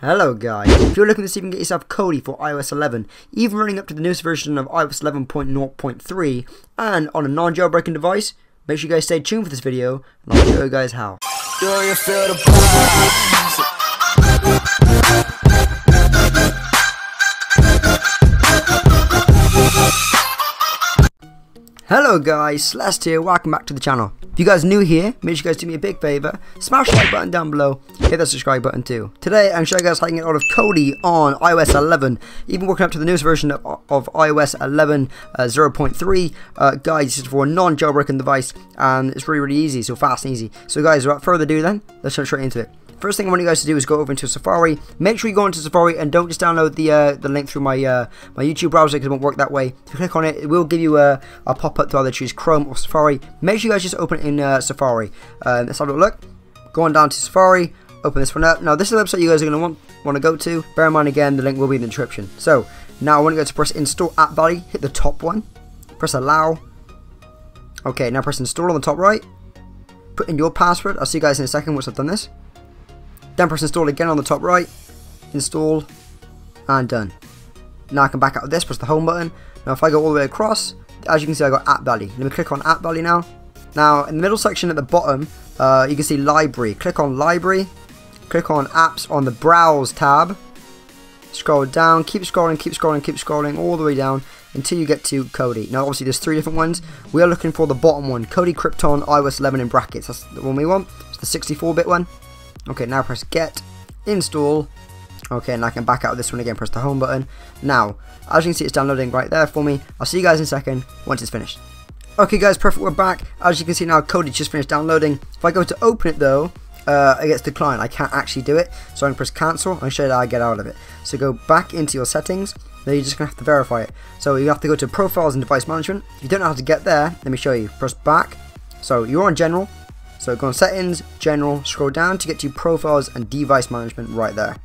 Hello guys, if you're looking to see if you can get yourself Kodi for iOS 11, even running up to the newest version of iOS 11.0.3 and on a non-jailbreaking device, make sure you guys stay tuned for this video and I'll show you guys how. Hello guys, Celest here, welcome back to the channel. If you guys new here, make sure you guys do me a big favor, smash the like button down below, hit that subscribe button too. Today I'm showing you guys how you can get out of Kodi on iOS 11, even working up to the newest version of, of iOS 11 uh, 0.3. Uh, guys, this is for a non-jailbroken device and it's really really easy, so fast and easy. So guys, without further ado then, let's jump straight into it. First thing I want you guys to do is go over into Safari. Make sure you go into Safari and don't just download the uh, the link through my uh, my YouTube browser because it won't work that way. If you click on it, it will give you a, a pop-up to either choose Chrome or Safari. Make sure you guys just open it in uh, Safari. Uh, let's have a look. Going down to Safari, open this one up. Now this is the website you guys are going to want want to go to. Bear in mind again, the link will be in the description. So now I want you guys to press Install App Valley. Hit the top one. Press Allow. Okay, now press Install on the top right. Put in your password. I'll see you guys in a second once I've done this. Then press install again on the top right, install, and done. Now I can back out of this, press the home button. Now if I go all the way across, as you can see I got App Valley. Let me click on App Valley now. Now in the middle section at the bottom, uh, you can see Library. Click on Library, click on Apps on the Browse tab. Scroll down, keep scrolling, keep scrolling, keep scrolling all the way down until you get to Kodi. Now obviously there's three different ones. We are looking for the bottom one, Kodi Krypton iOS 11 in brackets. That's the one we want. It's the 64-bit one. Okay, now press get, install. Okay, and I can back out of this one again, press the home button. Now, as you can see, it's downloading right there for me. I'll see you guys in a second once it's finished. Okay guys, perfect, we're back. As you can see now, Kodi just finished downloading. If I go to open it though, uh, it gets declined. I can't actually do it. So I'm going to press cancel and show you how I get out of it. So go back into your settings. Then you're just going to have to verify it. So you have to go to profiles and device management. If you don't know how to get there, let me show you. Press back. So you're on general. So go on settings, general, scroll down to get to profiles and device management right there.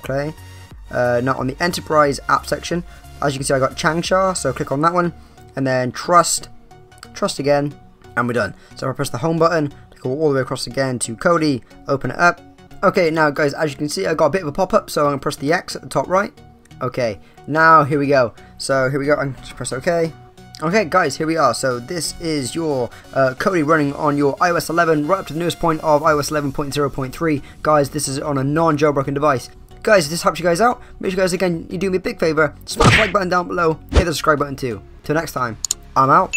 Okay. Uh, now on the enterprise app section, as you can see I got Changsha, so click on that one. And then trust, trust again, and we're done. So I press the home button, go all the way across again to Kodi, open it up. Okay, now guys, as you can see, I got a bit of a pop-up, so I'm gonna press the X at the top right. Okay, now here we go. So here we go, I'm just press OK. Okay guys, here we are. So this is your uh, Kodi running on your iOS 11, right up to the newest point of iOS 11.0.3. Guys, this is on a non-jailbroken device. Guys, if this helps you guys out, make sure guys, again, you do me a big favor, smash the like button down below, hit the subscribe button too. Till next time, I'm out.